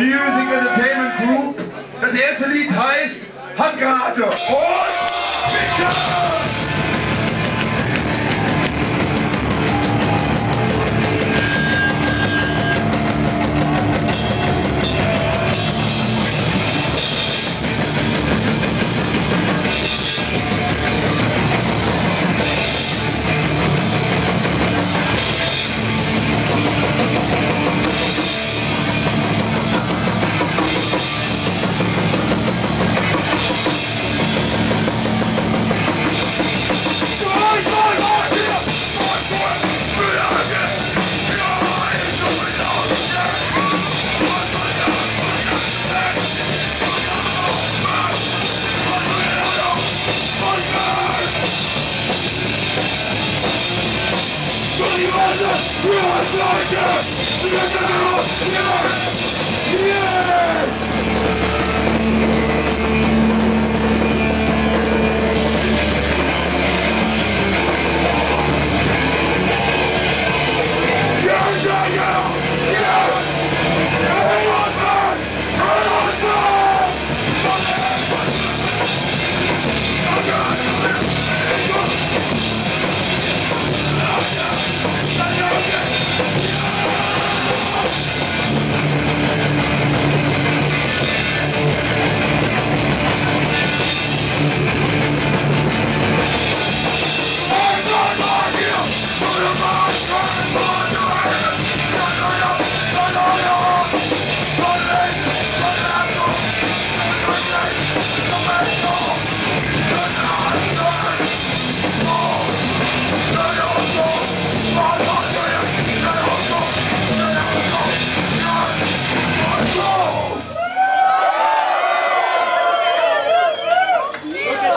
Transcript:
Music Entertainment Group. Das erste Lied heißt Handgranate und Bitte! Yeah!